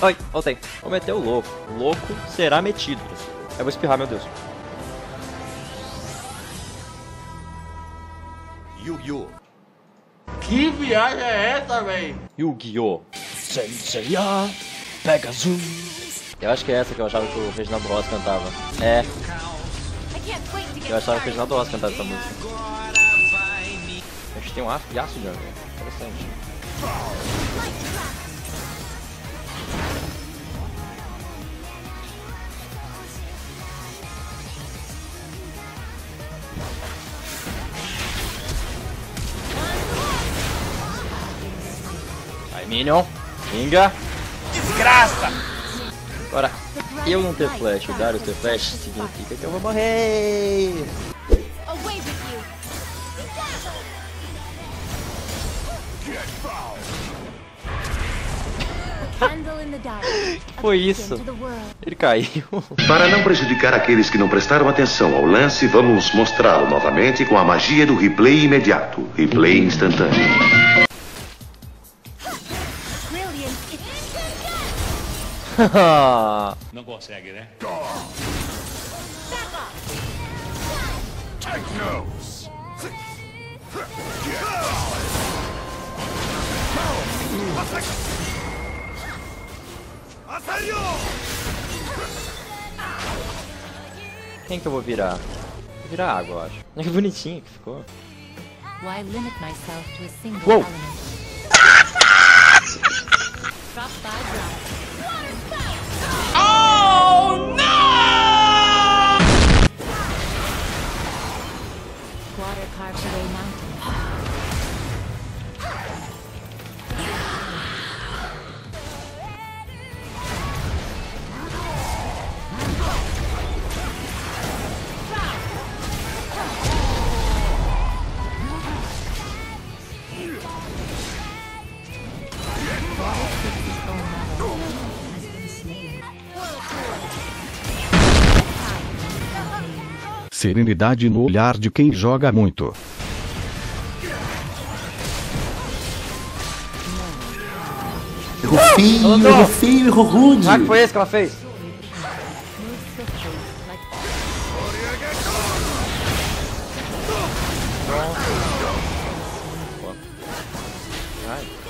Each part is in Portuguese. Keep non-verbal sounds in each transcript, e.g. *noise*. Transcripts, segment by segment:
Ai, voltei. Vou meter o louco. Louco será metido. Eu vou espirrar, meu Deus. Yu-Gi-Oh! Que viagem é essa, véi? Yu-Gi-Oh! Senseiya Pegasus. Eu acho que é essa que eu achava que o Reginaldo Rossi cantava. É, eu achava que o Reginaldo Rossi cantava essa música. A gente tem um aço de aço de Interessante. Vai, Minion. Vinga. Desgraça! Agora, eu não ter flash, o Darius ter flash, significa que eu vou morrer. *laughs* Foi isso? Ele caiu. Para não prejudicar aqueles que não prestaram atenção ao lance, vamos mostrá-lo novamente com a magia do replay imediato. Replay instantâneo. *laughs* Não consegue, né? Quem que eu vou virar? Vou virar água, eu acho. Que *laughs* bonitinho que ficou. Why limit myself to a single Whoa. Serenidade no olhar de quem joga muito. Errou feio, errou feio, errou rude. Ah, que foi esse que ela fez? Like Ai.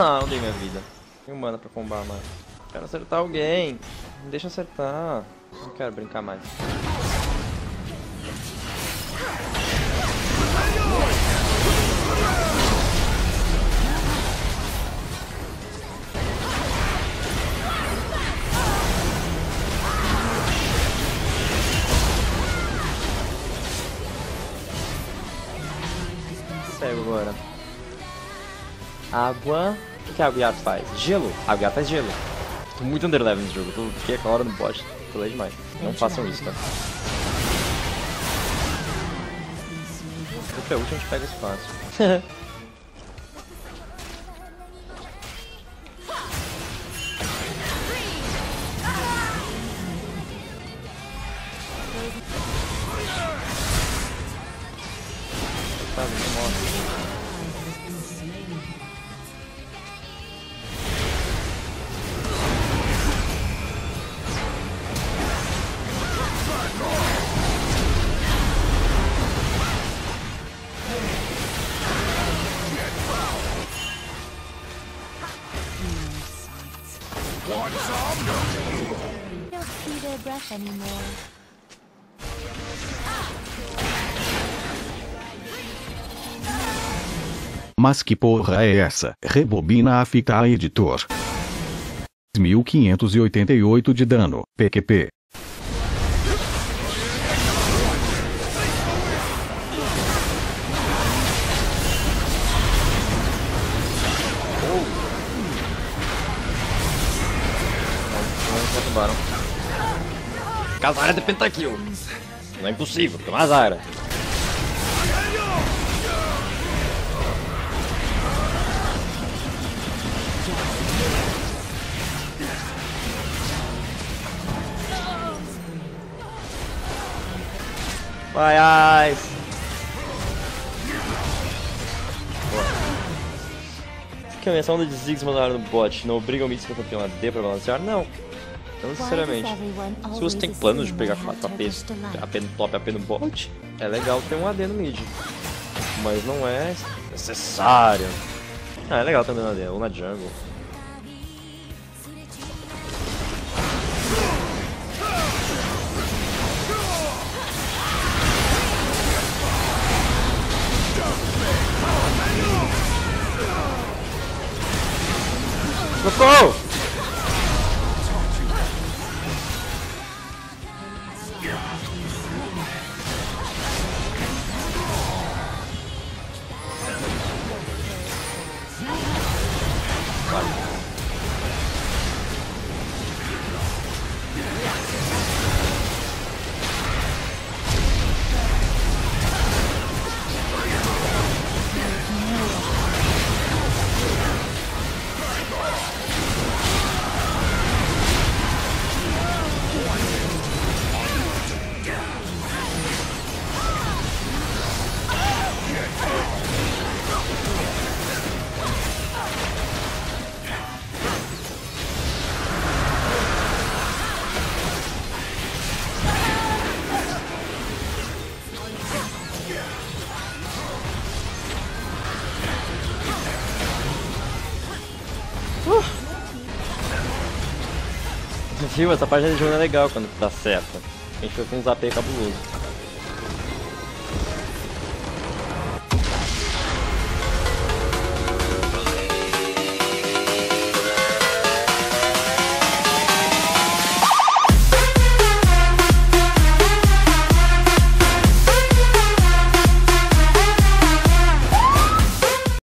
Ah, não dei minha vida. Um mana pra combar mais. Quero acertar alguém. Me deixa acertar. Não quero brincar mais. Agora. Água. O que, a água faz? Gelo. Água e ar faz gelo. Tô muito underlevel nesse jogo. Tô, fiquei aquela hora no bot. Pulei demais. Não façam isso, tá? Se for último, a gente pega esse *laughs* Don't see their breath anymore. Mas que porra é essa? Rebobina a fita editor. 1588 de dano, PQP. a Zara de Pentakill. Não é impossível, porque é uma Zara. Vai, ai. Boa. Fica a menção de Ziggs mandar no bot. Não obriga o Mix a campeão a D pra balancear? Não. Não necessariamente. Se você tem planos de pegar 4 AP, AP no top, AP no bot, é legal ter um AD no mid. Mas não é necessário. Ah, é legal ter um AD, ou na jungle. Viu? Essa parte de jogo é legal quando tá certa. A gente fica com um AP cabuloso.